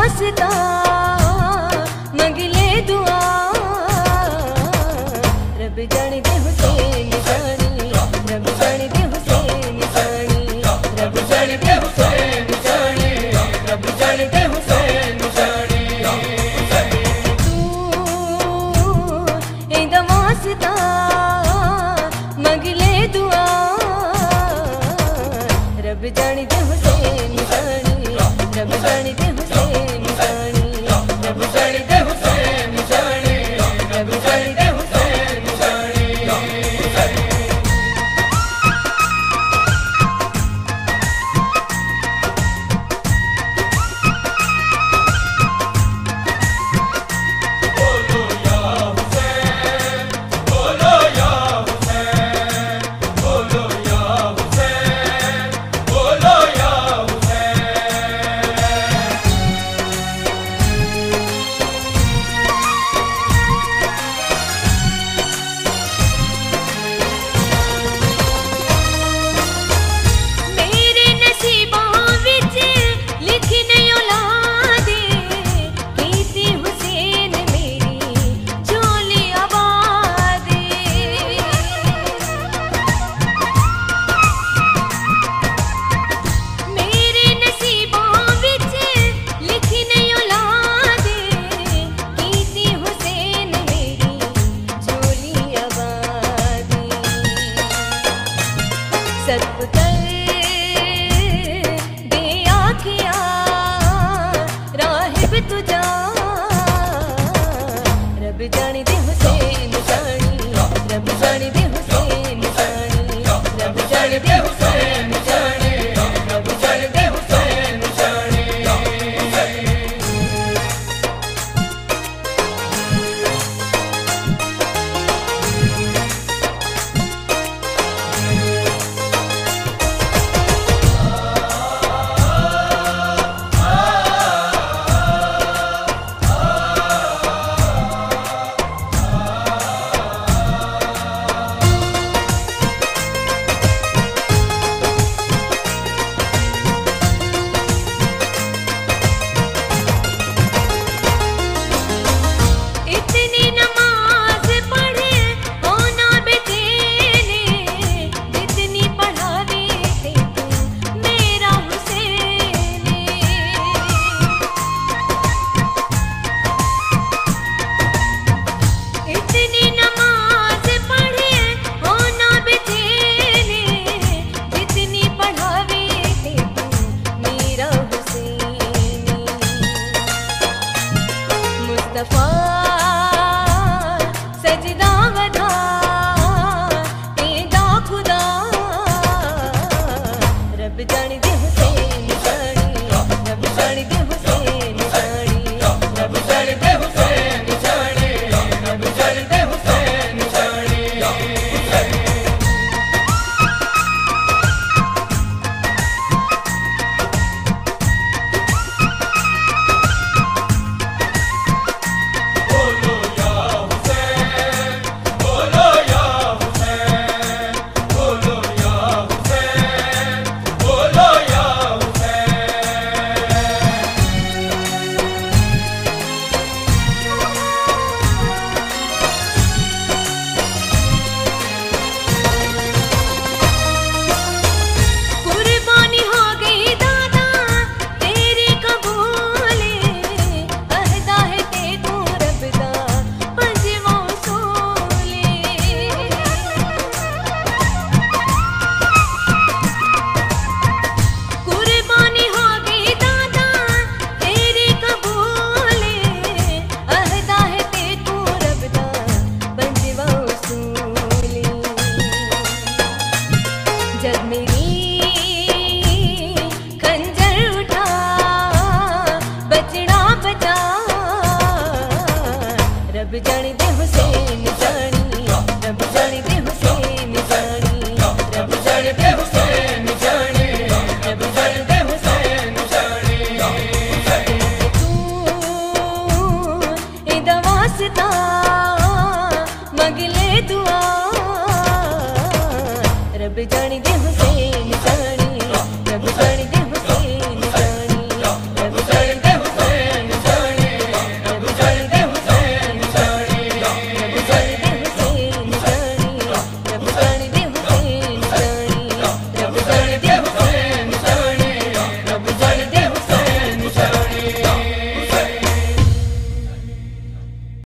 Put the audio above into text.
वास्ता मंगले दुआ। रब जाने दे हुसैन जानी रब जाने दे हुसैन जानी रब जाने दे जानी रब जाने दे हुसैन जानी दुआ। रब जाने दे हुसैन रब जाने दे सतपुतर दे आखिया राहिब तुझा। रब दे हुसैन जानी रब जाने दे जब मेरी खंजर उठा, बचड़ा बचा। रब जाने दे हुसैन जानी, रब जाने दे हुसैन जानी, रब जाने दे हुसैन जानी, रब जाने दे हुसैन जानी। तू इंदा वास्ता रब